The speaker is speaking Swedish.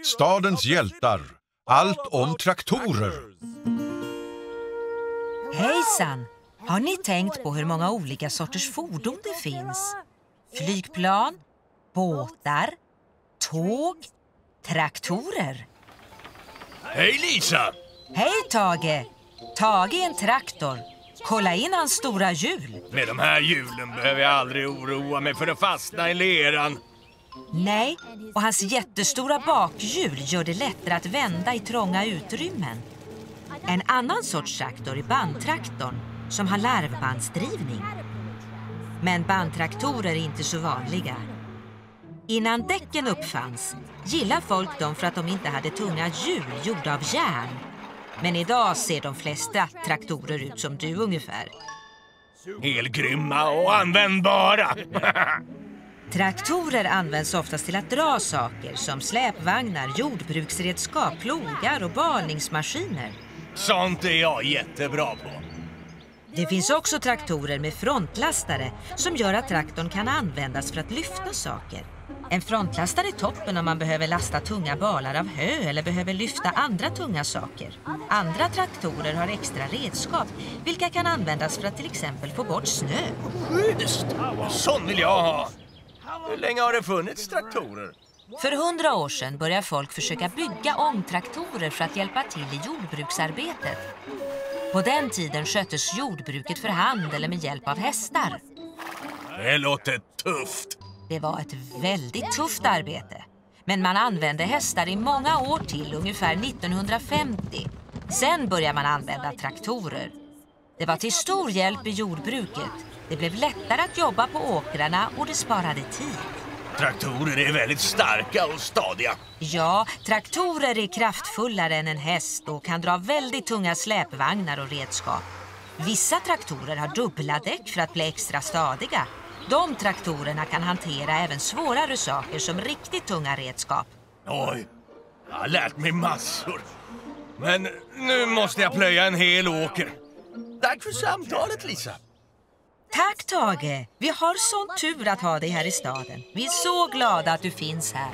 Stadens hjältar. Allt om traktorer. Hejsan! Har ni tänkt på hur många olika sorters fordon det finns? Flygplan, båtar, tåg, traktorer. Hej Lisa! Hej Tage! Tage är en traktor. Kolla in hans stora hjul. Med de här hjulen behöver jag aldrig oroa mig för att fastna i leran. Nej, och hans jättestora bakhjul gör det lättare att vända i trånga utrymmen. En annan sorts traktor är bandtraktorn som har larvbandsdrivning. Men bandtraktorer är inte så vanliga. Innan däcken uppfanns gillar folk dem för att de inte hade tunga hjul gjorda av järn. Men idag ser de flesta traktorer ut som du ungefär. Helgrymma och användbara. Traktorer används oftast till att dra saker som släpvagnar, jordbruksredskap, plogar och balningsmaskiner. Sånt är jag jättebra på. Det finns också traktorer med frontlastare som gör att traktorn kan användas för att lyfta saker. En frontlastare är toppen om man behöver lasta tunga balar av hö eller behöver lyfta andra tunga saker. Andra traktorer har extra redskap vilka kan användas för att till exempel få bort snö. Just, sån vill jag ha. Hur länge har det funnits traktorer? För hundra år sedan började folk försöka bygga ångtraktorer för att hjälpa till i jordbruksarbetet. På den tiden sköttes jordbruket för hand eller med hjälp av hästar. Det låter tufft. Det var ett väldigt tufft arbete. Men man använde hästar i många år till, ungefär 1950. Sen började man använda traktorer. Det var till stor hjälp i jordbruket. Det blev lättare att jobba på åkrarna och det sparade tid. Traktorer är väldigt starka och stadiga. Ja, traktorer är kraftfullare än en häst och kan dra väldigt tunga släpvagnar och redskap. Vissa traktorer har dubbla däck för att bli extra stadiga. De traktorerna kan hantera även svårare saker som riktigt tunga redskap. Oj, jag har lärt mig massor. Men nu måste jag plöja en hel åker. Tack för samtalet, Lisa. Tack Tage! Vi har sån tur att ha dig här i staden. Vi är så glada att du finns här.